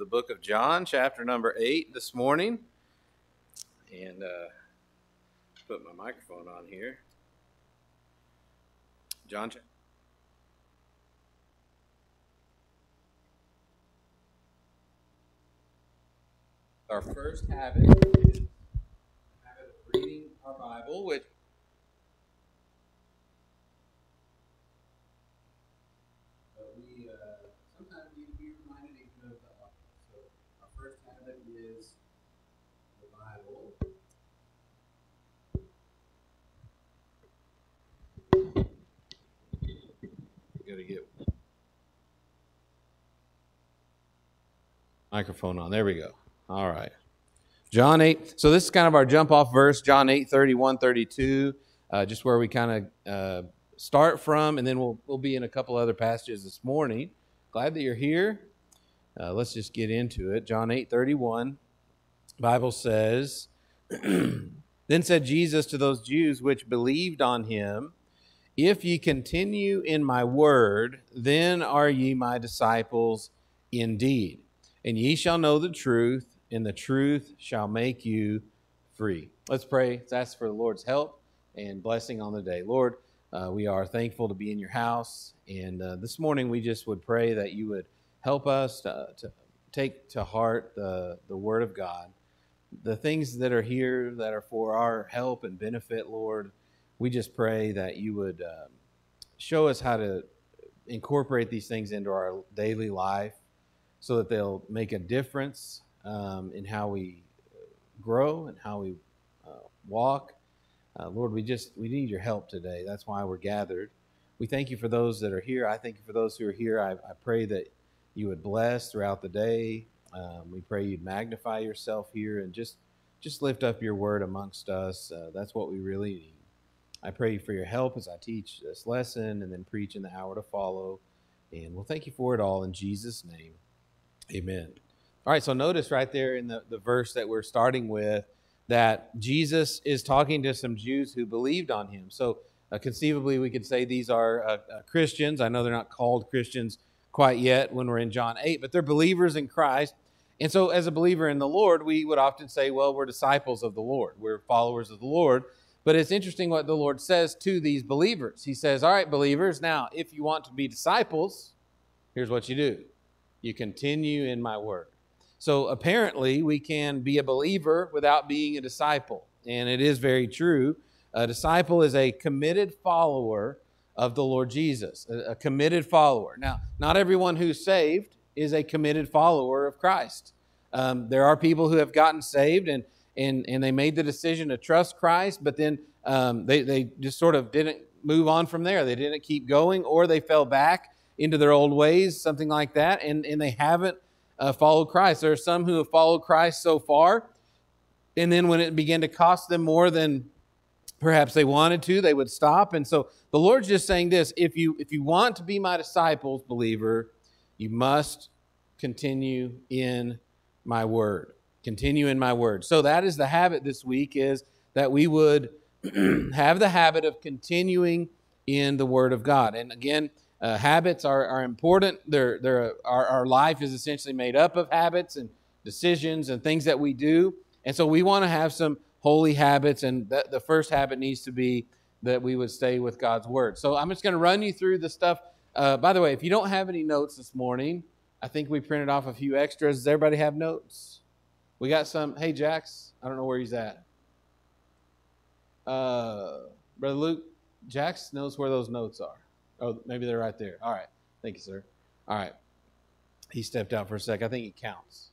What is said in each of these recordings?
the book of John, chapter number 8 this morning. And uh, put my microphone on here. John. Our first habit is habit of reading our Bible, which to get microphone on. There we go. All right. John 8. So this is kind of our jump off verse, John 8, 31, 32, uh, just where we kind of uh, start from, and then we'll, we'll be in a couple other passages this morning. Glad that you're here. Uh, let's just get into it. John 8, 31. Bible says, Then said Jesus to those Jews which believed on him, if ye continue in my word, then are ye my disciples indeed. And ye shall know the truth, and the truth shall make you free. Let's pray. Let's ask for the Lord's help and blessing on the day. Lord, uh, we are thankful to be in your house. And uh, this morning we just would pray that you would help us to, to take to heart the, the word of God. The things that are here that are for our help and benefit, Lord we just pray that you would um, show us how to incorporate these things into our daily life so that they'll make a difference um, in how we grow and how we uh, walk. Uh, Lord, we just we need your help today. That's why we're gathered. We thank you for those that are here. I thank you for those who are here. I, I pray that you would bless throughout the day. Um, we pray you'd magnify yourself here and just just lift up your word amongst us. Uh, that's what we really need. I pray for your help as I teach this lesson and then preach in the hour to follow. And we'll thank you for it all in Jesus' name. Amen. All right, so notice right there in the, the verse that we're starting with that Jesus is talking to some Jews who believed on him. So uh, conceivably, we could say these are uh, uh, Christians. I know they're not called Christians quite yet when we're in John 8, but they're believers in Christ. And so, as a believer in the Lord, we would often say, well, we're disciples of the Lord, we're followers of the Lord. But it's interesting what the Lord says to these believers. He says, All right, believers, now, if you want to be disciples, here's what you do you continue in my word. So apparently, we can be a believer without being a disciple. And it is very true. A disciple is a committed follower of the Lord Jesus, a, committed follower. Now, not everyone who's saved is a committed follower of Christ. Um, there are people who have gotten saved and and, and they made the decision to trust Christ, but then um, they, they just sort of didn't move on from there. They didn't keep going, or they fell back into their old ways, something like that, and, and they haven't uh, followed Christ. There are some who have followed Christ so far, and then when it began to cost them more than perhaps they wanted to, they would stop. And so the Lord's just saying this if you, if you want to be my disciples, believer, you must continue in my word continue in my word. So that is the habit this week is that we would have the habit of continuing in the word of God. And again, uh, habits are, are important. They're, they're, our, our life is essentially made up of habits and decisions and things that we do. And so we want to have some holy habits. And that, the first habit needs to be that we would stay with God's word. So I'm just going to run you through the stuff. Uh, by the way, if you don't have any notes this morning, I think we printed off a few extras. Does everybody have notes? We got some. Hey, Jax. I don't know where he's at. Uh, Brother Luke, Jax knows where those notes are. Oh, maybe they're right there. All right. Thank you, sir. All right. He stepped out for a sec. I think he counts.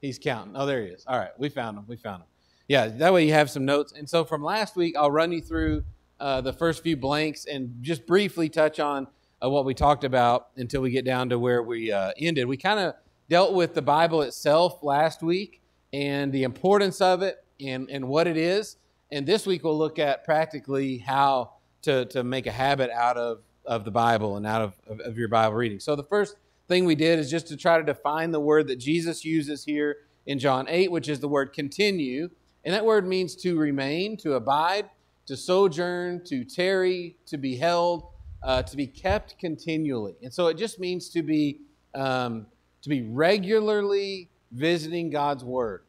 He's counting. Oh, there he is. All right. We found him. We found him. Yeah, that way you have some notes. And so from last week, I'll run you through uh, the first few blanks and just briefly touch on uh, what we talked about until we get down to where we uh, ended. We kind of dealt with the Bible itself last week and the importance of it and, and what it is. And this week we'll look at practically how to, to make a habit out of, of the Bible and out of, of, of your Bible reading. So the first thing we did is just to try to define the word that Jesus uses here in John 8, which is the word continue. And that word means to remain, to abide, to sojourn, to tarry, to be held, uh, to be kept continually. And so it just means to be um, to be regularly visiting God's Word.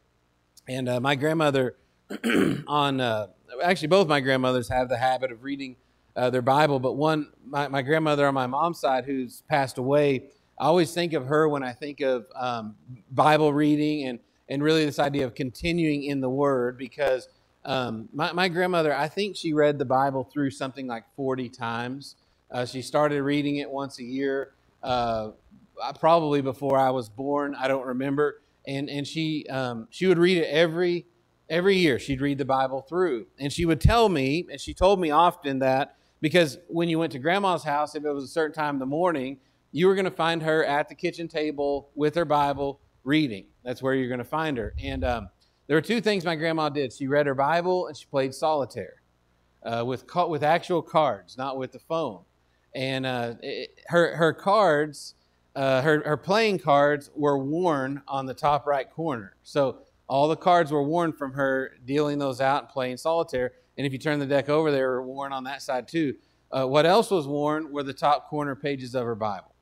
And uh, my grandmother, on uh, actually, both my grandmothers have the habit of reading uh, their Bible, but one, my, my grandmother on my mom's side, who's passed away, I always think of her when I think of um, Bible reading and, and really this idea of continuing in the Word because um, my, my grandmother, I think she read the Bible through something like 40 times. Uh, she started reading it once a year, uh, probably before I was born. I don't remember. And, and she, um, she would read it every, every year. She'd read the Bible through. And she would tell me, and she told me often that because when you went to grandma's house, if it was a certain time in the morning, you were going to find her at the kitchen table with her Bible reading. That's where you're going to find her. And um, there were two things my grandma did. She read her Bible and she played solitaire uh, with with actual cards, not with the phone. And uh, it, her her cards, uh, her her playing cards were worn on the top right corner. So all the cards were worn from her dealing those out and playing solitaire. And if you turn the deck over, they were worn on that side too. Uh, what else was worn were the top corner pages of her Bible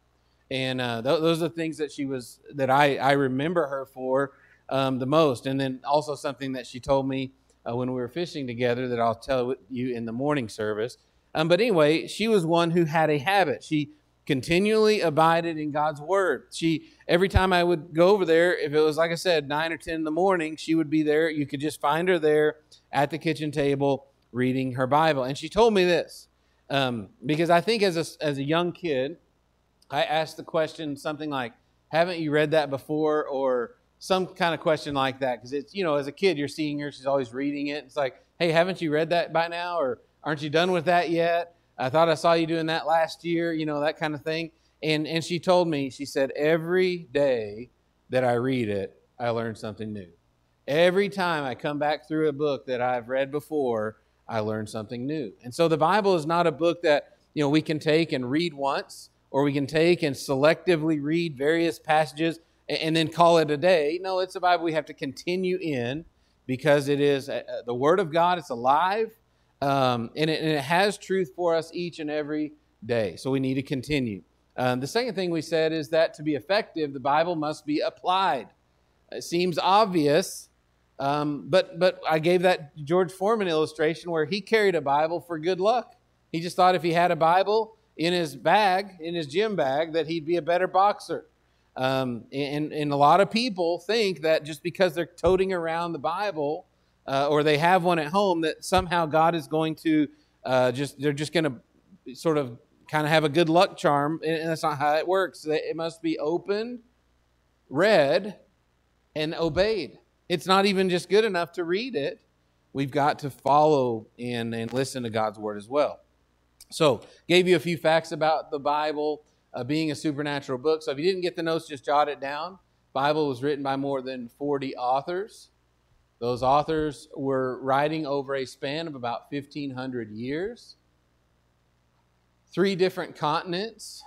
and uh, th- those are the things that she was that I, I remember her for um, the most and then also something that she told me uh, when we were fishing together that i'll tell you in the morning service um, but anyway she was one who had a habit she continually abided in god's word she every time i would go over there if it was like i said 9 or 10 in the morning she would be there you could just find her there at the kitchen table reading her bible and she told me this um, because i think as a, as a young kid I asked the question something like, haven't you read that before? Or some kind of question like that. Because it's, you know, as a kid, you're seeing her, she's always reading it. It's like, hey, haven't you read that by now? Or aren't you done with that yet? I thought I saw you doing that last year, you know, that kind of thing. And, and she told me, she said, every day that I read it, I learn something new. Every time I come back through a book that I've read before, I learn something new. And so the Bible is not a book that, you know, we can take and read once or we can take and selectively read various passages and then call it a day. No, it's a Bible we have to continue in because it is uh, uh, the Word of God. It's alive um, and, it, and, it, has truth for us each and every day. So we need to continue. Um, the second thing we said is that to be effective, the Bible must be applied. It seems obvious, um, but but I gave that George Foreman illustration where he carried a Bible for good luck. He just thought if he had a Bible, in his bag, in his gym bag, that he'd be a better boxer. Um, and, and a lot of people think that just because they're toting around the Bible uh, or they have one at home, that somehow God is going to uh, just, they're just going to sort of kind of have a good luck charm. And that's not how it works. It must be opened, read, and obeyed. It's not even just good enough to read it. We've got to follow and, and listen to God's word as well. So, gave you a few facts about the Bible uh, being a supernatural book. So, if you didn't get the notes, just jot it down. Bible was written by more than 40 authors. Those authors were writing over a span of about 1,500 years. Three different continents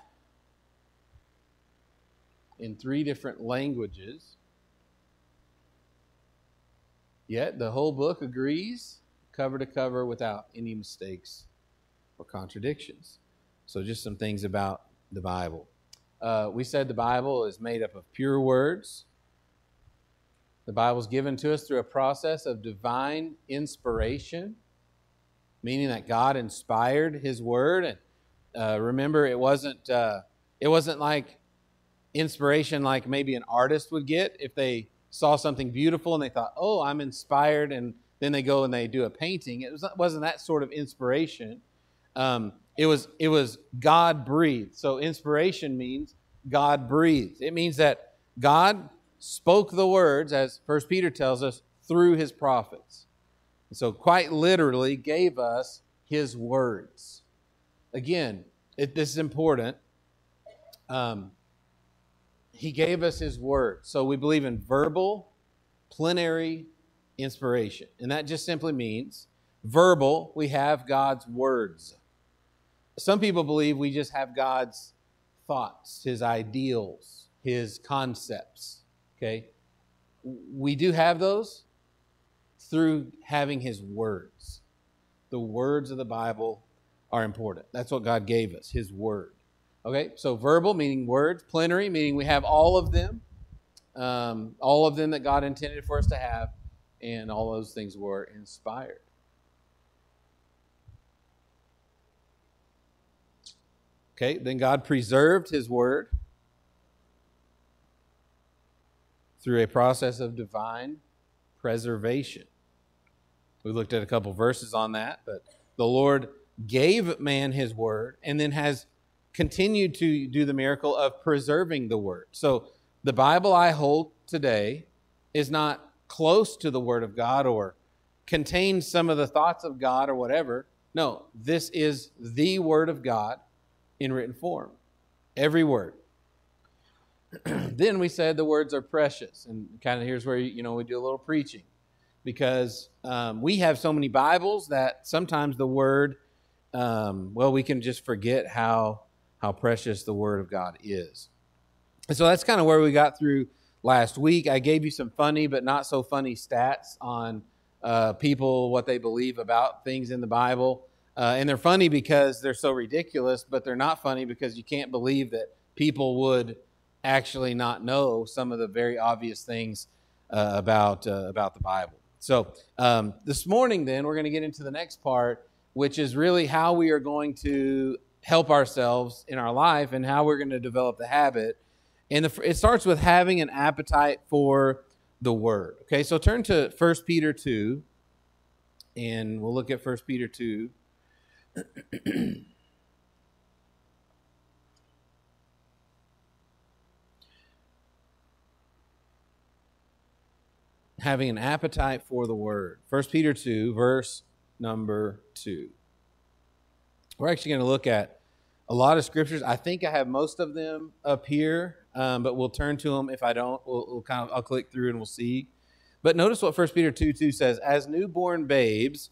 in three different languages. Yet the whole book agrees, cover to cover, without any mistakes or contradictions. So, just some things about the Bible. Uh, we said the Bible is made up of pure words. The Bible is given to us through a process of divine inspiration, meaning that God inspired His Word. And uh, remember, it wasn't uh, it wasn't like inspiration like maybe an artist would get if they saw something beautiful and they thought, "Oh, I'm inspired," and then they go and they do a painting. It was, wasn't that sort of inspiration. Um, it was it was God breathed. So inspiration means God breathed. It means that God spoke the words, as First Peter tells us, through his prophets. And so quite literally gave us his words. Again, it, this is important. Um, he gave us his word. So we believe in verbal, plenary inspiration. And that just simply means verbal, we have God's words. Some people believe we just have God's thoughts, his ideals, his concepts. Okay? We do have those through having his words. The words of the Bible are important. That's what God gave us, his word. Okay, so verbal meaning words, plenary meaning we have all of them, um, all of them that God intended for us to have, and all those things were inspired. Okay, then God preserved his word through a process of divine preservation. We looked at a couple verses on that, but the Lord gave man his word and then has continued to do the miracle of preserving the word. So the Bible I hold today is not close to the word of God or contains some of the thoughts of God or whatever. No, this is the word of God in written form. Every word. then we said the words are precious. And kind of here's where, you know, we do a little preaching because um, we have so many Bibles that sometimes the word, um, well, we can just forget how how precious the Word of God is. And so that's kind of where we got through last week. I gave you some funny but not so funny stats on uh, people, what they believe about things in the Bible. Uh, and they're funny because they're so ridiculous, but they're not funny because you can't believe that people would actually not know some of the very obvious things uh, about, uh, about the Bible. So um, this morning, then, we're going to get into the next part, which is really how we are going to help ourselves in our life and how we're going to develop the habit. And the, it starts with having an appetite for the word. Okay, so turn to 1 Peter 2, and we'll look at 1 Peter 2. having an appetite for the word. 1 Peter 2, verse number 2. We're actually going to look at a lot of scriptures. I think I have most of them up here, um, but we'll turn to them. If I don't, we'll, we'll, kind of I'll click through and we'll see. But notice what 1 Peter 2 2 says As newborn babes,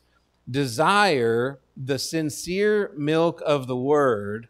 desire the sincere milk of the word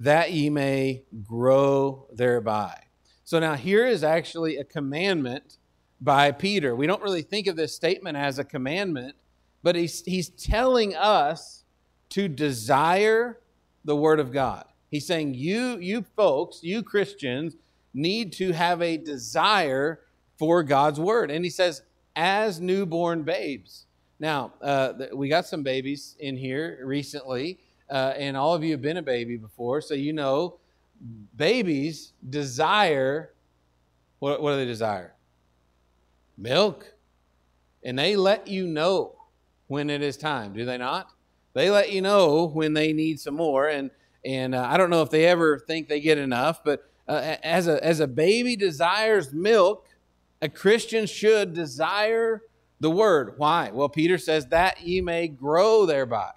that ye may grow thereby. So now here is actually a commandment by Peter. We don't really think of this statement as a commandment, but he's, he's telling us to desire the Word of God. He's saying, you, you folks, you Christians, need to have a desire for God's Word. And he says, as newborn babes. Now, uh, we got some babies in here recently, uh, and all of you have been a baby before, so you know babies desire what, what do they desire? Milk. And they let you know when it is time, do they not? They let you know when they need some more, and and uh, I don't know if they ever think they get enough, but uh, as a as a baby desires milk, a Christian should desire the word. Why? Well, Peter says that ye may grow thereby.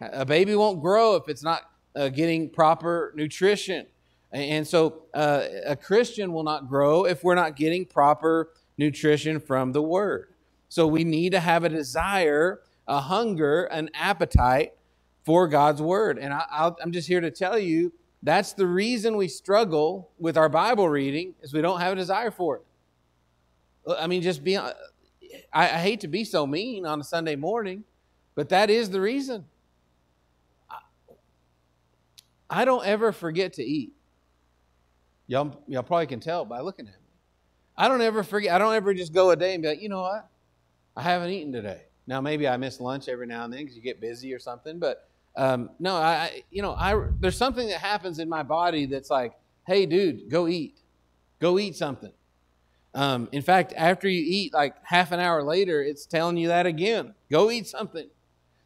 A baby won't grow if it's not uh, getting proper nutrition. And so uh, a Christian will not grow if we're not getting proper nutrition from the Word. So we need to have a desire a hunger, an appetite for God's word. And I, am just here to tell you that's the reason we struggle with our Bible reading is we don't have a desire for it. I mean, just be. I, I hate to be so mean on a Sunday morning, but that is the reason. I, don't ever forget to eat. Y'all, y'all probably can tell by looking at me. I don't ever forget. I don't ever just go a day and be like, you know what? I haven't eaten today. Now, maybe I miss lunch every now and then because you get busy or something, but um, no, I, you know, I there's something that happens in my body that's like, hey, dude, go eat, go eat something. Um, in fact, after you eat, like half an hour later, it's telling you that again. Go eat something.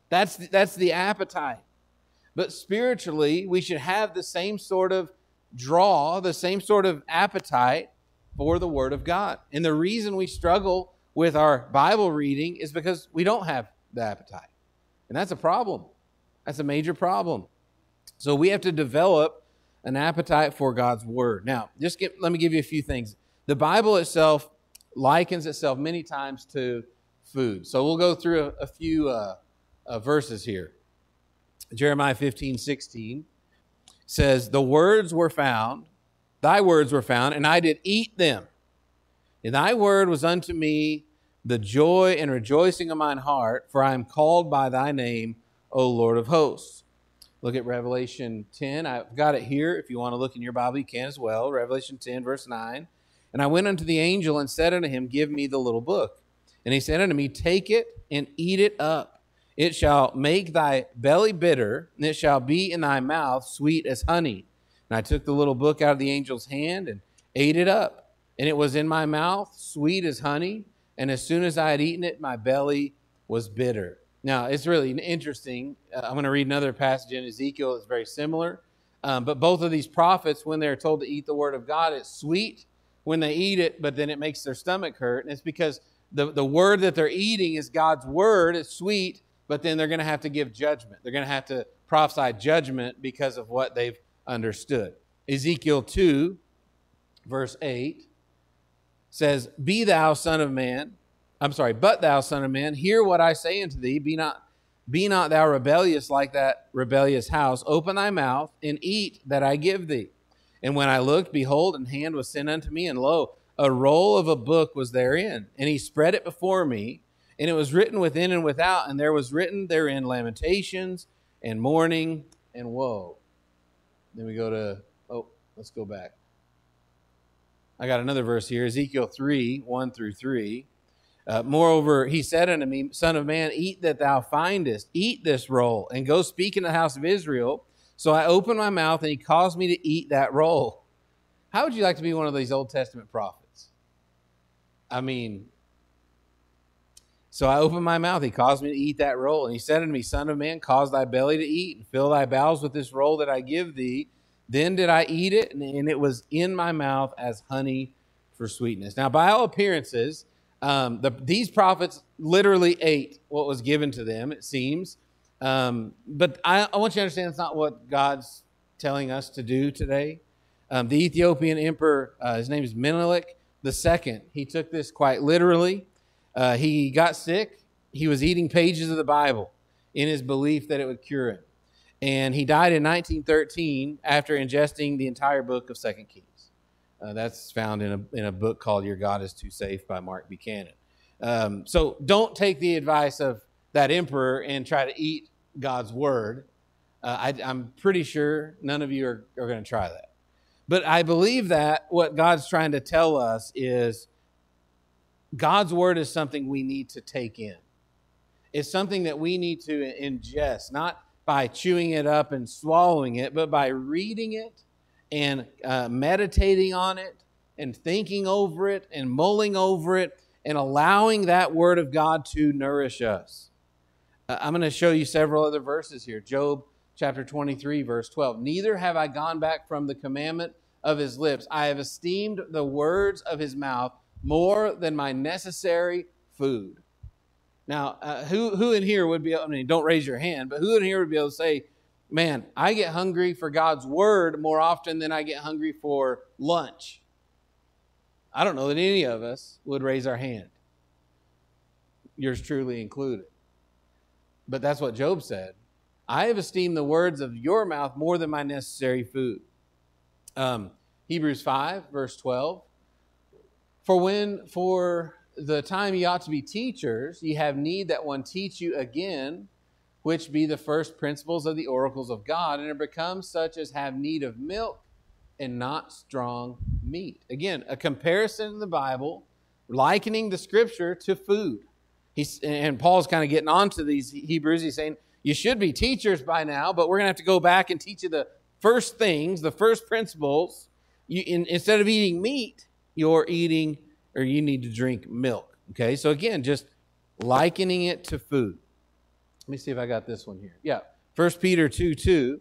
That's that's the appetite. But spiritually, we should have the same sort of draw, the same sort of appetite for the Word of God. And the reason we struggle with our Bible reading is because we don't have the appetite. And that's a problem. That's a major problem. So we have to develop an appetite for God's word. Now, just get, let me give you a few things. The Bible itself likens itself many times to food. So we'll go through a, a few uh, uh, verses here. Jeremiah 15, 16 says, The words were found, thy words were found, and I did eat them. And thy word was unto me the joy and rejoicing of mine heart, for I am called by thy name, O Lord of hosts. look at Revelation 10. I've got it here. If you want to look in your Bible, you can as well. Revelation 10, verse 9. And I went unto the angel and said unto him, Give me the little book. And he said unto me, Take it and eat it up. It shall make thy belly bitter, and it shall be in thy mouth sweet as honey. And I took the little book out of the angel's hand and ate it up. And it was in my mouth sweet as honey. And as soon as I had eaten it, my belly was bitter. Now, it's really interesting. Uh, I'm going to read another passage in Ezekiel that's very similar. Um, but both of these prophets, when they're told to eat the word of God, it's sweet when they eat it, but then it makes their stomach hurt. And it's because the, the word that they're eating is God's word. It's sweet, but then they're going to have to give judgment. They're going to have to prophesy judgment because of what they've understood. Ezekiel 2, verse 8 says, Be thou, son of man, I'm sorry, but thou, son of man, hear what I say unto thee. Be not, be not thou rebellious like that rebellious house. Open thy mouth and eat that I give thee. And when I looked, behold, an hand was sent unto me, and lo, a roll of a book was therein. And he spread it before me, and it was written within and without, and there was written therein lamentations and mourning and woe. Then we go to, oh, let's go back. I got another verse here Ezekiel 3 1 through 3. Uh, Moreover, he said unto me, Son of man, eat that thou findest, eat this roll, and go speak in the house of Israel. So I opened my mouth, and he caused me to eat that roll. How would you like to be one of these Old Testament prophets? I mean, so I opened my mouth. He caused me to eat that roll. And he said unto me, Son of man, cause thy belly to eat, and fill thy bowels with this roll that I give thee. Then did I eat it, and it was in my mouth as honey for sweetness. Now, by all appearances, um, the, these prophets literally ate what was given to them, it seems. Um, but I, I, want you to understand it's not what God's telling us to do today. Um, the Ethiopian emperor, uh, his name is Menelik II, he took this quite literally. Uh, he got sick. He was eating pages of the Bible in his belief that it would cure him. And he died in 1913 after ingesting the entire book of Second Kings. Uh, that's found in a, in a book called Your God is Too Safe by Mark Buchanan. Um, so don't take the advice of that emperor and try to eat God's word. Uh, I, am pretty sure none of you are, are going to try that. But I believe that what God's trying to tell us is God's word is something we need to take in. It's something that we need to ingest, not by chewing it up and swallowing it, but by reading it and uh, meditating on it and thinking over it and mulling over it and allowing that word of God to nourish us. Uh, I'm going to show you several other verses here. Job chapter 23, verse 12. Neither have I gone back from the commandment of his lips. I have esteemed the words of his mouth more than my necessary food. Now, uh, who, who in here would be, I mean, don't raise your hand, but who in here would be able to say, man, I get hungry for God's word more often than I get hungry for lunch. I don't know that any of us would raise our hand, yours truly included. But that's what Job said. I have esteemed the words of your mouth more than my necessary food. Um, Hebrews 5, verse 12. For when, for the time ye ought to be teachers, ye have need that one teach you again which be the first principles of the oracles of God, and are become such as have need of milk and not strong meat. Again, a comparison in the Bible, likening the scripture to food. He's, and Paul's kind of getting onto these Hebrews. He's saying, You should be teachers by now, but we're going to have to go back and teach you the first things, the first principles. You, in, instead of eating meat, you're eating or you need to drink milk. Okay, so again, just likening it to food. Let me see if I got this one here. Yeah. 1 Peter 2 2.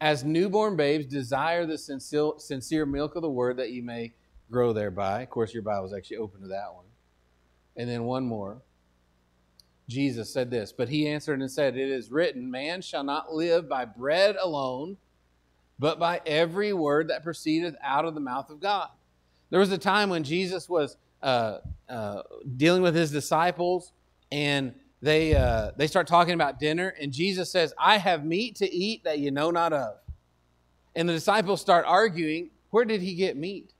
As newborn babes, desire the sincere, sincere milk of the word that you may grow thereby. Of course, your Bible is actually open to that one. And then one more. Jesus said this, but he answered and said, It is written, Man shall not live by bread alone, but by every word that proceedeth out of the mouth of God. There was a time when Jesus was uh, uh, dealing with his disciples, and they, uh, they start talking about dinner, and Jesus says, I have meat to eat that you know not of. And the disciples start arguing, where did he get meat?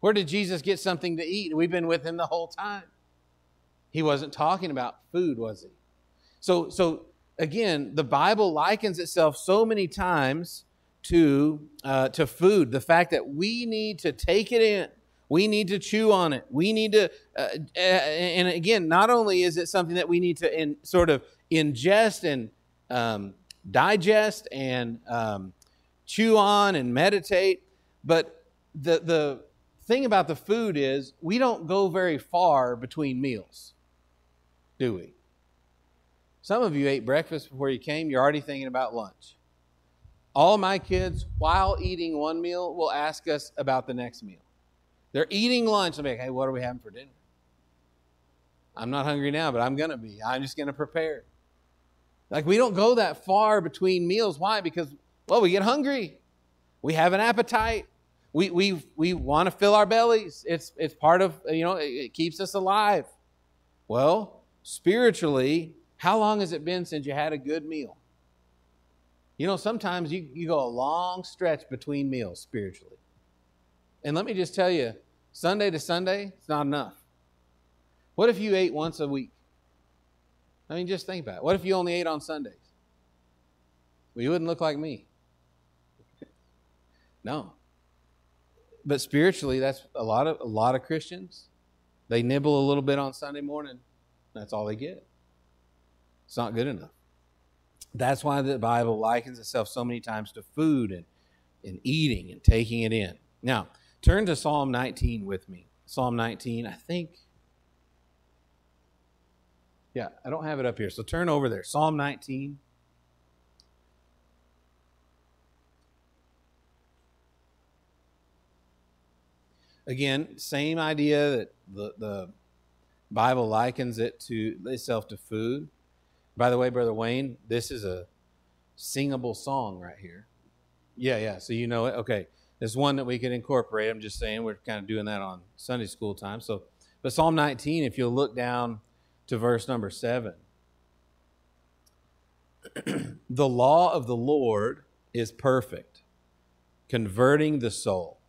Where did Jesus get something to eat? We've been with him the whole time. He wasn't talking about food, was he? So, so again, the Bible likens itself so many times to, uh, to food. The fact that we need to take it in, we need to chew on it, we need to, uh, and again, not only is it something that we need to in, sort of ingest and um, digest and um, chew on and meditate, but the, the thing about the food is we don't go very far between meals, do we? Some of you ate breakfast before you came, you're already thinking about lunch. All my kids, while eating one meal, will ask us about the next meal. They're eating lunch. I'm like, hey, what are we having for dinner? I'm not hungry now, but I'm going to be. I'm just going to prepare. Like, we don't go that far between meals. Why? Because, well, we get hungry. We have an appetite. We, we, we want to fill our bellies. It's, it's part of, you know, it, it keeps us alive. Well, spiritually, how long has it been since you had a good meal? You know, sometimes you, you go a long stretch between meals spiritually. And let me just tell you, Sunday to Sunday, it's not enough. What if you ate once a week? I mean, just think about it. What if you only ate on Sundays? Well, you wouldn't look like me. no. But spiritually, that's a lot of a lot of Christians. They nibble a little bit on Sunday morning. That's all they get. It's not good enough. That's why the Bible likens itself so many times to food and, and eating and taking it in. Now, turn to Psalm 19 with me. Psalm 19, I think. Yeah, I don't have it up here. So turn over there. Psalm 19. Again, same idea that the, the Bible likens it to itself to food. By the way, Brother Wayne, this is a singable song right here. Yeah, yeah. So you know it. Okay. There's one that we could incorporate. I'm just saying we're kind of doing that on Sunday school time. So, but Psalm 19, if you'll look down to verse number 7. the law of the Lord is perfect, converting the soul.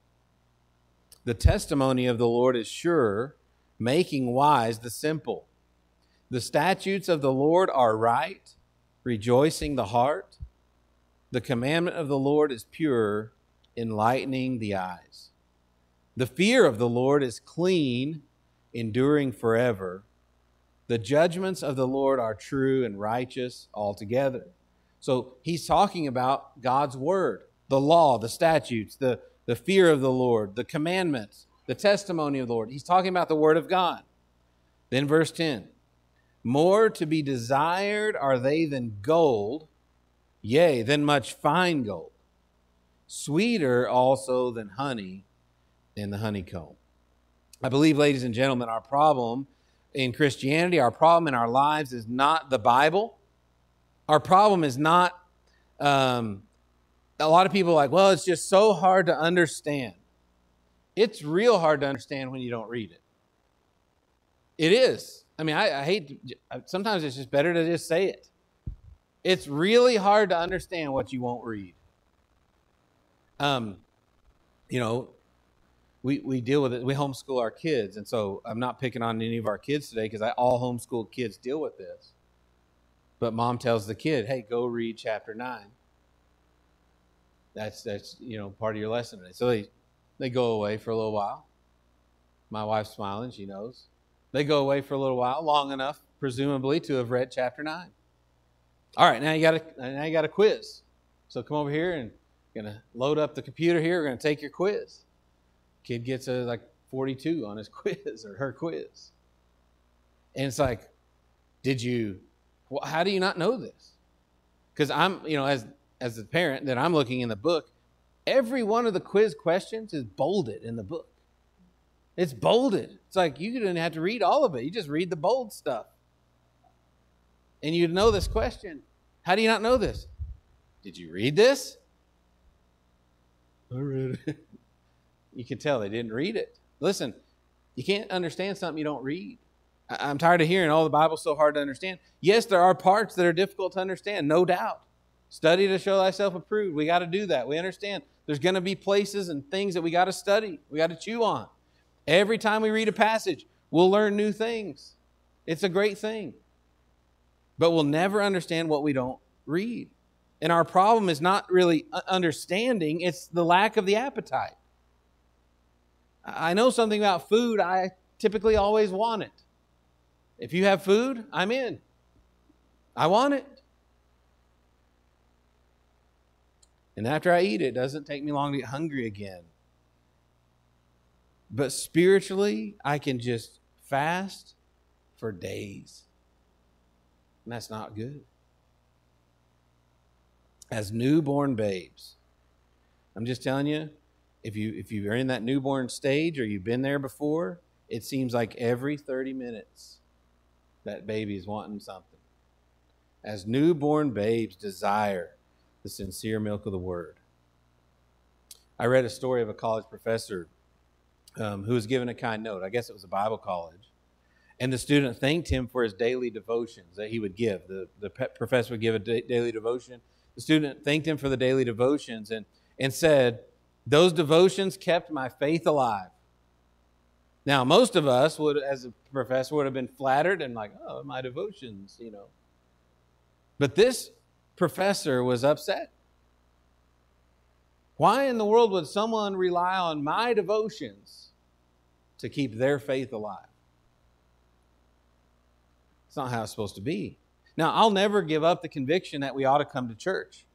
The testimony of the Lord is sure, making wise the simple. The statutes of the Lord are right, rejoicing the heart. The commandment of the Lord is pure, enlightening the eyes. The fear of the Lord is clean, enduring forever. The judgments of the Lord are true and righteous altogether. So he's talking about God's word, the law, the statutes, the, the fear of the Lord, the commandments, the testimony of the Lord. He's talking about the word of God. Then, verse 10 more to be desired are they than gold, yea, than much fine gold. Sweeter also than honey in the honeycomb. I believe, ladies and gentlemen, our problem in Christianity, our problem in our lives is not the Bible. Our problem is not, um, a lot of people are like, well, it's just so hard to understand. It's real hard to understand when you don't read it. It is. I mean, I, I hate, sometimes it's just better to just say it. It's really hard to understand what you won't read. Um, you know, we, we deal with it. We homeschool our kids, and so I'm not picking on any of our kids today because I all homeschool kids deal with this. But mom tells the kid, "Hey, go read chapter nine. That's that's you know part of your lesson today." So they they go away for a little while. My wife's smiling; she knows. They go away for a little while, long enough, presumably, to have read chapter 9. All right, now you got a, now you got a quiz. So come over here and going to load up the computer here. We're going to take your quiz. Kid gets a like 42 on his quiz or her quiz. And it's like, did you, well, how do you not know this? Because I'm, you know, as, as a parent, that I'm looking in the book, every one of the quiz questions is bolded in the book. It's bolded. It's like you didn't have to read all of it. You just read the bold stuff. And you know this question. How do you not know this? Did you read this? I read it. you can tell they didn't read it. Listen, you can't understand something you don't read. I'm tired of hearing, oh, the Bible's so hard to understand. Yes, there are parts that are difficult to understand, no doubt. Study to show thyself approved. We got to do that. We understand there's going to be places and things that we got to study, we got to chew on. Every time we read a passage, we'll learn new things. It's a great thing. but we'll never understand what we don't read. And our problem is not really understanding, it's the lack of the appetite. I know something about food, I typically always want it. If you have food, I'm in. I want it. And after I eat it, it doesn't take me long to get hungry again. But spiritually, I can just fast for days. And that's not good. As newborn babes, I'm just telling you, if you if you're in that newborn stage or you've been there before, it seems like every 30 minutes that baby is wanting something. As newborn babes desire the sincere milk of the word. I read a story of a college professor um, who was given a kind note. I guess it was a Bible college. And the student thanked him for his daily devotions that he would give. The, the professor would give a da- daily devotion. The student thanked him for the daily devotions and, and said, Those devotions kept my faith alive. Now, most of us would, as a professor, would have been flattered and like, oh, my devotions, you know. But this professor was upset. Why in the world would someone rely on my devotions to keep their faith alive? It's not how it's supposed to be. Now, I'll never give up the conviction that we ought to come to church.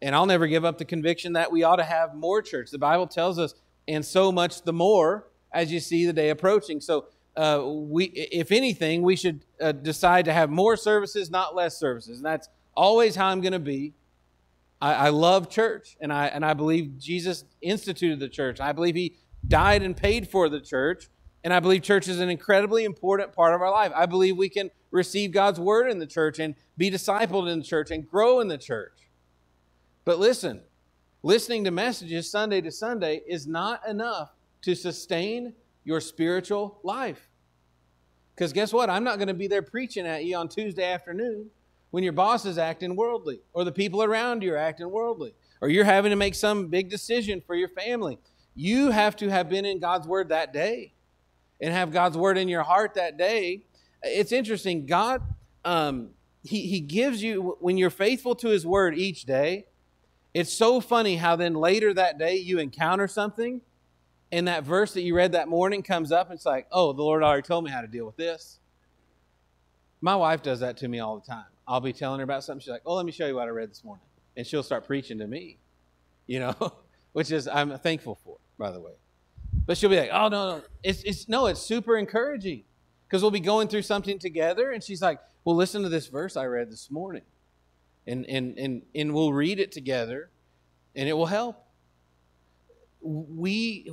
And I'll never give up the conviction that we ought to have more church. The Bible tells us, and so much the more as you see the day approaching. So, uh, we, if anything, we should uh, decide to have more services, not less services. And that's always how I'm going to be. I, I, love church, and I, and I believe Jesus instituted the church. I believe he died and paid for the church, and I believe church is an incredibly important part of our life. I believe we can receive God's word in the church and be discipled in the church and grow in the church. But listen, listening to messages Sunday to Sunday is not enough to sustain your spiritual life. Because guess what? I'm not going to be there preaching at you on Tuesday afternoon when your boss is acting worldly or the people around you are acting worldly or you're having to make some big decision for your family. You have to have been in God's Word that day and have God's Word in your heart that day. It's interesting. God, um, he, he gives you, when you're faithful to His Word each day, it's so funny how then later that day you encounter something and that verse that you read that morning comes up. And it's like, oh, the Lord already told me how to deal with this. My wife does that to me all the time. I'll be telling her about something. She's like, "Oh, let me show you what I read this morning," and she'll start preaching to me, you know, which is I'm thankful for, by the way. But she'll be like, "Oh no, no, it's it's no, it's super encouraging because we'll be going through something together." And she's like, "Well, listen to this verse I read this morning," and and and and we'll read it together, and it will help. We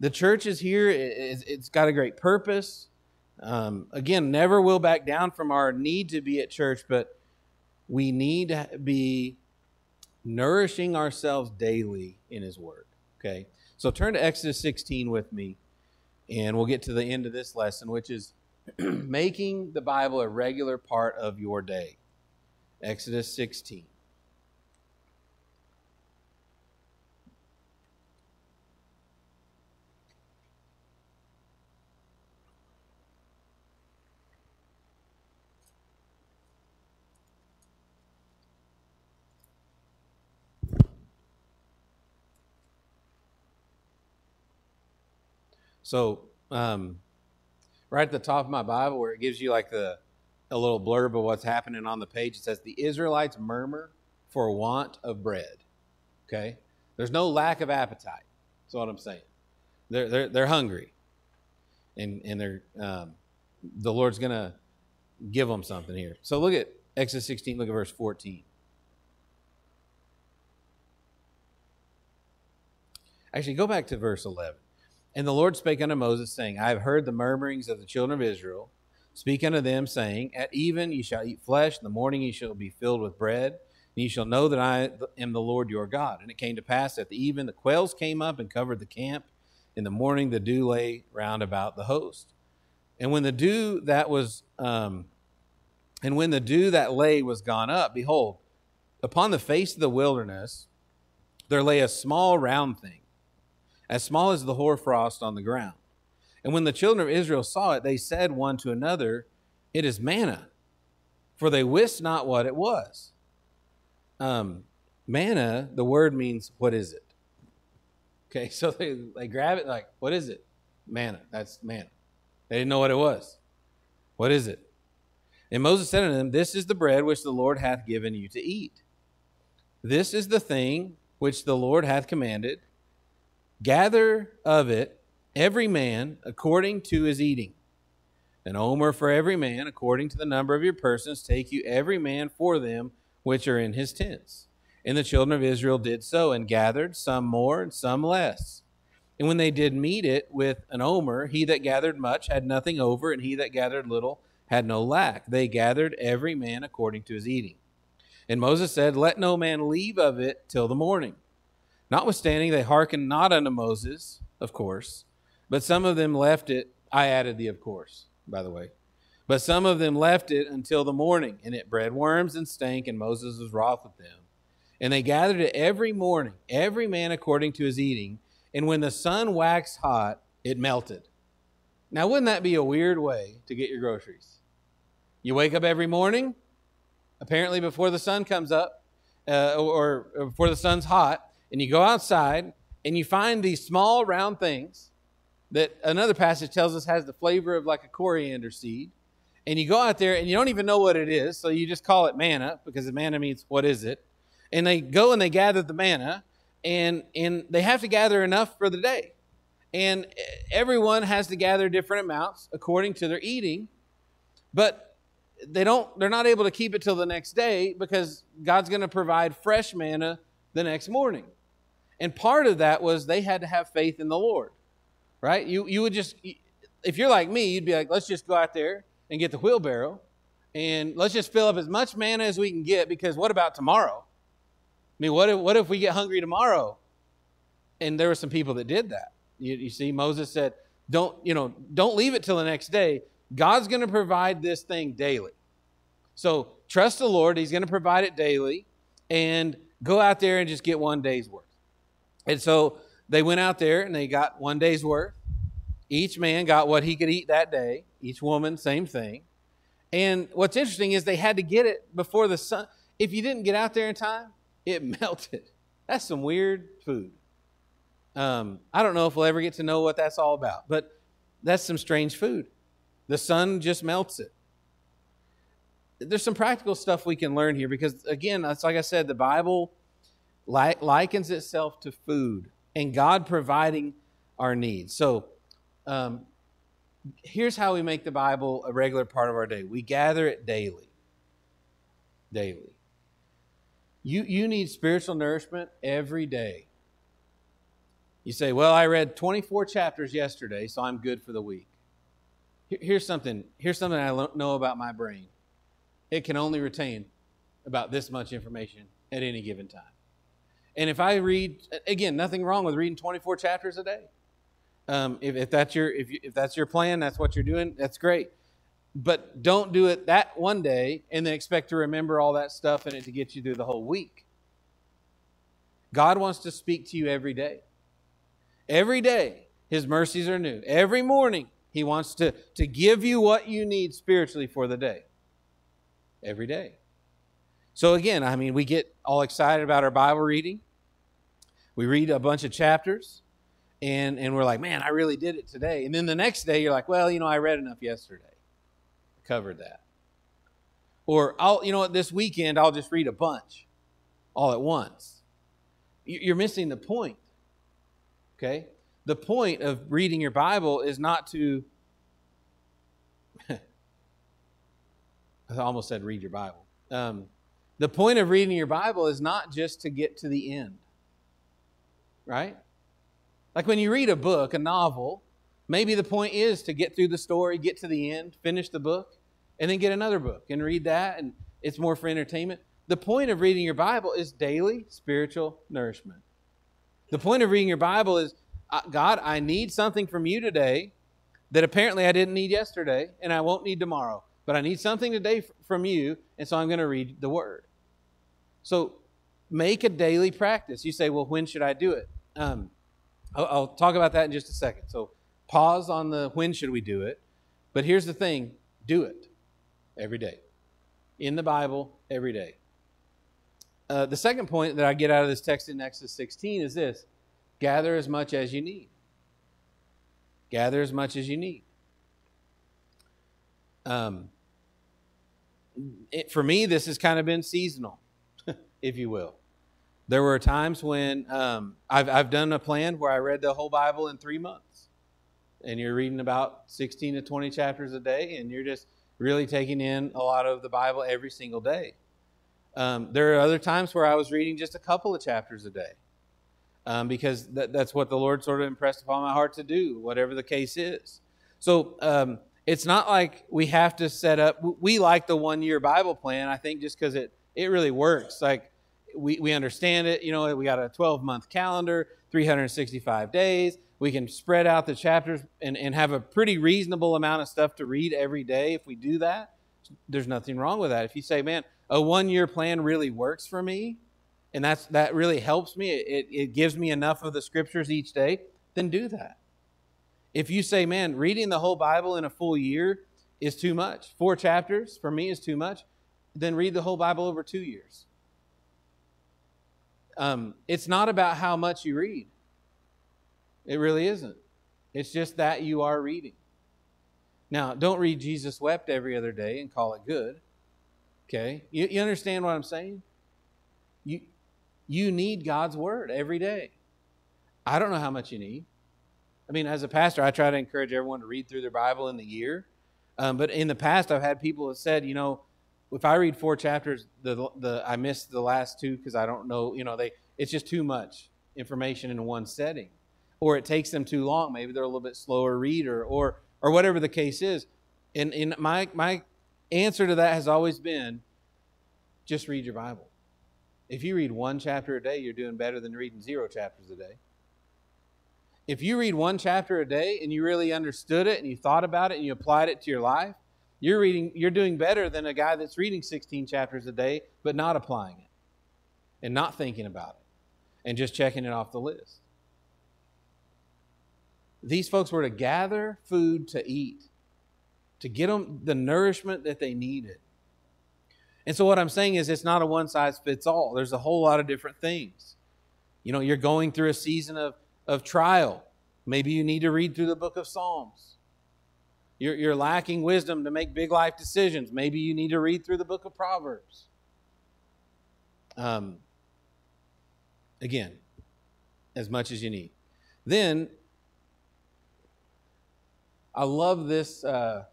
the church is here. It's got a great purpose. Um, again, never will back down from our need to be at church, but we need to be nourishing ourselves daily in His Word. Okay? So turn to Exodus 16 with me, and we'll get to the end of this lesson, which is making the Bible a regular part of your day. Exodus 16. So, um, right at the top of my Bible, where it gives you like the a little blurb of what's happening on the page, it says the Israelites murmur for want of bread. Okay, there's no lack of appetite. That's what I'm saying. They're they're they're hungry, and and they're um, the Lord's gonna give them something here. So look at Exodus 16. Look at verse 14. Actually, go back to verse 11. And the Lord spake unto Moses, saying, I have heard the murmurings of the children of Israel. Speak unto them, saying, At even ye shall eat flesh, in the morning ye shall be filled with bread, and ye shall know that I am the Lord your God. And it came to pass that at the even the quails came up and covered the camp. In the morning the dew lay round about the host. And when the dew that was, um, and when the dew that lay was gone up, behold, upon the face of the wilderness there lay a small round thing as small as the hoarfrost on the ground. And when the children of Israel saw it, they said one to another, It is manna, for they wist not what it was. Um, manna, the word means, what is it? Okay, so they, they grab it, like, what is it? Manna. That's manna. They didn't know what it was. What is it? And Moses said unto them, This is the bread which the Lord hath given you to eat. This is the thing which the Lord hath commanded. Gather of it every man according to his eating. An omer for every man, according to the number of your persons, take you every man for them which are in his tents. And the children of Israel did so, and gathered, some more and some less. And when they did meet it with an omer, he that gathered much had nothing over, and he that gathered little had no lack. They gathered every man according to his eating. And Moses said, Let no man leave of it till the morning. Notwithstanding, they hearkened not unto Moses, of course, but some of them left it. I added the of course, by the way. But some of them left it until the morning, and it bred worms and stank, and Moses was wroth with them. And they gathered it every morning, every man according to his eating. And when the sun waxed hot, it melted. Now, wouldn't that be a weird way to get your groceries? You wake up every morning, apparently before the sun comes up, uh, or, or before the sun's hot, and you go outside and you find these small round things that another passage tells us has the flavor of like a coriander seed. And you go out there and you don't even know what it is, so you just call it manna because the manna means what is it? And they go and they gather the manna, and and they have to gather enough for the day. And everyone has to gather different amounts according to their eating. But they don't they're not able to keep it till the next day because God's going to provide fresh manna the next morning. And part of that was they had to have faith in the Lord. Right? You you would just if you're like me, you'd be like, let's just go out there and get the wheelbarrow and let's just fill up as much manna as we can get because what about tomorrow? I mean, what if, what if we get hungry tomorrow? And there were some people that did that. You, you see, Moses said, don't, you know, don't leave it till the next day. God's going to provide this thing daily. So trust the Lord. He's going to provide it daily. And go out there and just get one day's worth. And so they went out there and they got one day's worth. Each man got what he could eat that day. Each woman, same thing. And what's interesting is they had to get it before the sun. If you didn't get out there in time, it melted. That's some weird food. Um, I don't know if we'll ever get to know what that's all about, but that's some strange food. The sun just melts it. There's some practical stuff we can learn here because, again, that's like I said, the Bible likens itself to food and God providing our needs. So, um, here's how we make the Bible a regular part of our day we gather it daily. Daily. You, you need spiritual nourishment every day. You say, Well, I read 24 chapters yesterday, so I'm good for the week. Here's something, here's something I know about my brain it can only retain about this much information at any given time. And if I read, again, nothing wrong with reading 24 chapters a day. Um, if, if, that's your, if, you, if that's your plan, that's what you're doing, that's great but don't do it that one day and then expect to remember all that stuff in it to get you through the whole week. God wants to speak to you every day. Every day, His mercies are new. Every morning, He wants to, to give you what you need spiritually for the day. Every day. So, again, I mean, we get all excited about our Bible reading. We read a bunch of chapters, and, and we're like, man, I really did it today. And then the next day, you're like, well, you know, I read enough yesterday I covered that. Or I'll, you know what, this weekend I'll just read a bunch all at once. You're missing the point. Okay? The point of reading your Bible is not to I almost said read your Bible. Um, the point of reading your Bible is not just to get to the end, right? Like when you read a book, a novel, maybe the point is to get through the story, get to the end, finish the book and then get another book and read that, and it's more for entertainment. The point of reading your Bible is daily spiritual nourishment. The point of reading your Bible is God, I need something from you today that apparently I didn't need yesterday, and I won't need tomorrow. But I need something today from you, and so I'm going to read the Word. So make a daily practice. You say, well, when should I do it? Um, I'll, I'll talk about that in just a second. So pause on the when should we do it. But here's the thing do it. every day. In the Bible, every day. Uh, the second point that I get out of this text in Exodus 16 is this gather as much as you need. Gather as much as you need. Um, it, for me, this has kind of been seasonal, if you will. There were times when um, I've, I've done a plan where I read the whole Bible in three months. And you're reading about 16 to 20 chapters a day, and you're just really taking in a lot of the Bible every single day. Um, there are other times where I was reading just a couple of chapters a day um, because that, that's what the Lord sort of impressed upon my heart to do, whatever the case is. So um, it's not like we have to set up, we like the one year Bible plan, I think, just because it, it really works. Like we, we understand it. You know, we got a 12 month calendar, 365 days. We can spread out the chapters and, and have a pretty reasonable amount of stuff to read every day if we do that. There's nothing wrong with that. If you say, man, a one year plan really works for me, and that's that really helps me, it, it gives me enough of the scriptures each day, then do that. If you say, man, reading the whole Bible in a full year is too much, four chapters for me is too much, then read the whole Bible over two years. Um, it's not about how much you read. It really isn't. It's just that you are reading. Now, don't read Jesus wept every other day and call it good. Okay? You, you understand what I'm saying? You, you need God's word every day. I don't know how much you need. I mean, as a pastor, I try to encourage everyone to read through their Bible in the year. Um, but in the past, I've had people that said, you know, if I read four chapters, the the I missed the last two because I don't know. You know, they it's just too much information in one setting, or it takes them too long. Maybe they're a little bit slower reader, or or whatever the case is. And in my my answer to that has always been, just read your Bible. If you read one chapter a day, you're doing better than reading zero chapters a day. If you read one chapter a day and you really understood it and you thought about it and you applied it to your life, you're reading you're doing better than a guy that's reading 16 chapters a day but not applying it and not thinking about it and just checking it off the list. These folks were to gather food to eat, to get them the nourishment that they needed. And so, what I'm saying is, it's not a one size fits all. There's a whole lot of different things. You know, you're going through a season of, of trial. Maybe you need to read through the book of Psalms. You're, you're lacking wisdom to make big life decisions. Maybe you need to read through the book of Proverbs. Um, again, as much as you need. Then, I love this. Uh,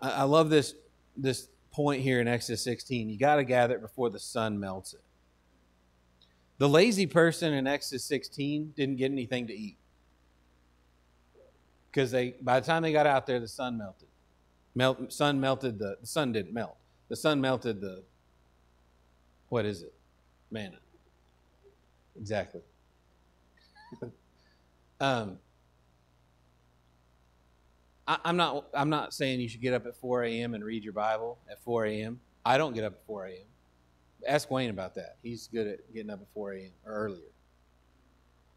I, I love this this point here in Exodus 16. You got to gather it before the sun melts it. The lazy person in Exodus 16 didn't get anything to eat because they by the time they got out there, the sun melted. Melt, sun melted the, the sun didn't melt. The sun melted the what is it? Manna. Exactly. um, I, am not. I'm not saying you should get up at 4 a.m. and read your Bible at 4 a.m. I don't get up at 4 a.m. Ask Wayne about that. He's good at getting up at 4 a.m. or earlier.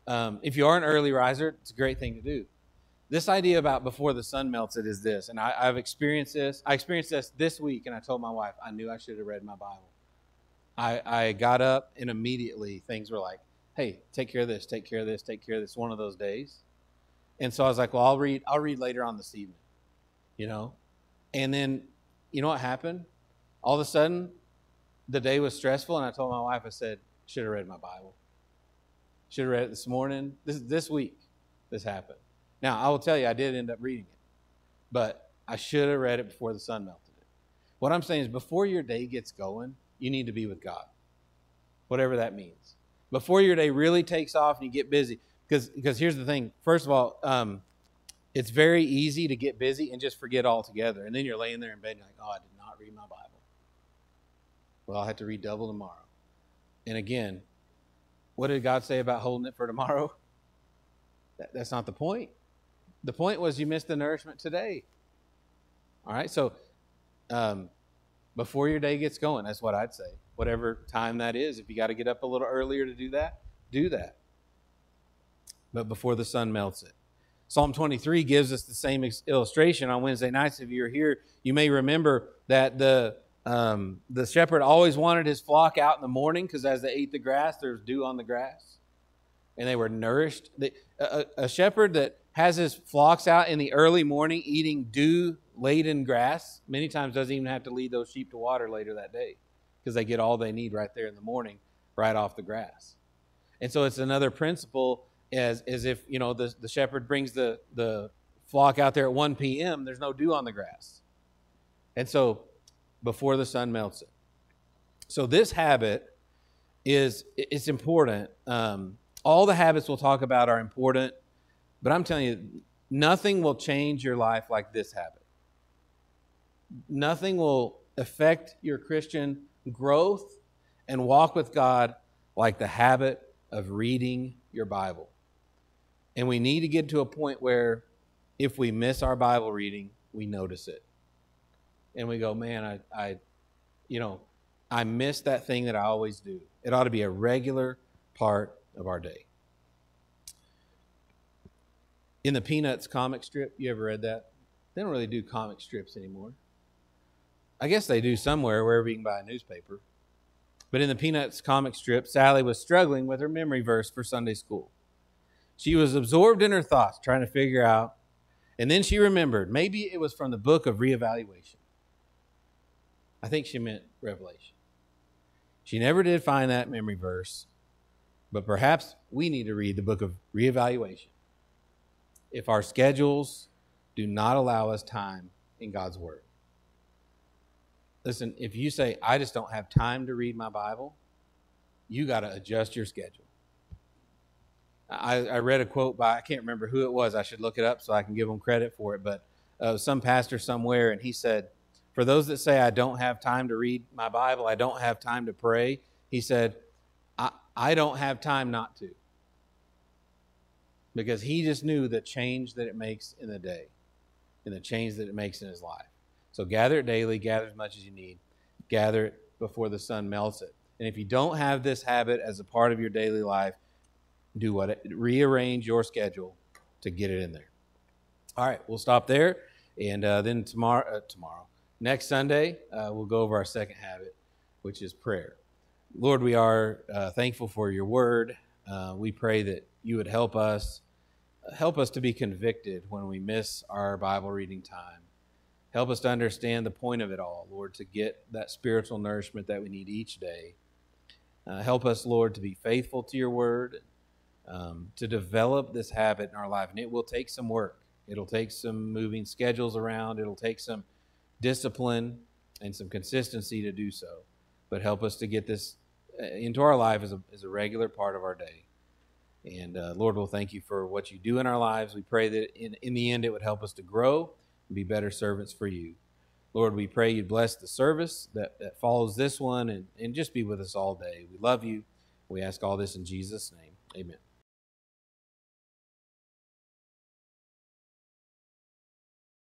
Um, if you are an early riser, it's a great thing to do this idea about before the sun melts it is this, and I, have experienced this. I experienced this this week, and I told my wife I knew I should have read my Bible. I, I got up, and immediately things were like, "Hey, take care of this, take care of this, take care of this." One of those days, and so I was like, "Well, I'll read. I'll read later on this evening," you know. And then, you know what happened? All of a sudden, the day was stressful, and I told my wife, I said, "Should have read my Bible. Should have read it this morning. This this week. This happened." Now, I will tell you, I did end up reading it, but I should have read it before the sun melted it. What I'm saying is, before your day gets going, you need to be with God, whatever that means. Before your day really takes off and you get busy, because because here's the thing. First of all, um, it's very easy to get busy and just forget altogether, and then you're laying there in bed and you're like, "Oh, I did not read my Bible." Well, I'll have to read double tomorrow. And again, what did God say about holding it for tomorrow? That, that's not the point. The point was you missed the nourishment today. All right, so um, before your day gets going, that's what I'd say. Whatever time that is, if you got to get up a little earlier to do that, do that. But before the sun melts it. Psalm 23 gives us the same illustration on Wednesday nights. If you're here, you may remember that the um, the shepherd always wanted his flock out in the morning because as they ate the grass, there's dew on the grass, and they were nourished. a, a shepherd that has his flocks out in the early morning eating dew laden grass many times doesn't even have to lead those sheep to water later that day because they get all they need right there in the morning, right off the grass. And so it's another principle as, as if, you know, the, the shepherd brings the, the flock out there at 1 p.m., there's no dew on the grass. And so before the sun melts it. So this habit is it's important. Um, all the habits we'll talk about are important, but I'm telling you, nothing will change your life like this habit. Nothing will affect your Christian growth and walk with God like the habit of reading your Bible. And we need to get to a point where if we miss our Bible reading, we notice it. And we go, man, I, I you know, I miss that thing that I always do. It ought to be a regular part of our day. In the Peanuts comic strip, you ever read that? They don't really do comic strips anymore. I guess they do somewhere, wherever you can buy a newspaper. But in the Peanuts comic strip, Sally was struggling with her memory verse for Sunday school. She was absorbed in her thoughts, trying to figure out. And then she remembered maybe it was from the book of reevaluation. I think she meant Revelation. She never did find that memory verse, but perhaps we need to read the book of reevaluation if our schedules do not allow us time in God's Word. Listen, if you say, I just don't have time to read my Bible, you got to adjust your schedule. I, I, read a quote by, I can't remember who it was. I should look it up so I can give them credit for it. But uh, some pastor somewhere, and he said, For those that say, I don't have time to read my Bible, I don't have time to pray, he said, I, I don't have time not to. Because he just knew the change that it makes in the day and the change that it makes in his life. So gather it daily, gather as much as you need, gather it before the sun melts it. And if you don't have this habit as a part of your daily life, do what rearrange your schedule to get it in there. All right, we'll stop there, and uh, then tomorrow, uh, tomorrow, next Sunday, uh, we'll go over our second habit, which is prayer. Lord, we are uh, thankful for your word. Uh, we pray that you would help us, help us to be convicted when we miss our Bible reading time. Help us to understand the point of it all, Lord, to get that spiritual nourishment that we need each day. Uh, help us, Lord, to be faithful to your word um, to develop this habit in our life. And it will take some work. It'll take some moving schedules around. It'll take some discipline and some consistency to do so. But help us to get this uh, into our life as a, as a regular part of our day. And uh, Lord, we'll thank you for what you do in our lives. We pray that in, in the end it would help us to grow and be better servants for you. Lord, we pray you'd bless the service that, that follows this one and, and just be with us all day. We love you. We ask all this in Jesus' name. Amen.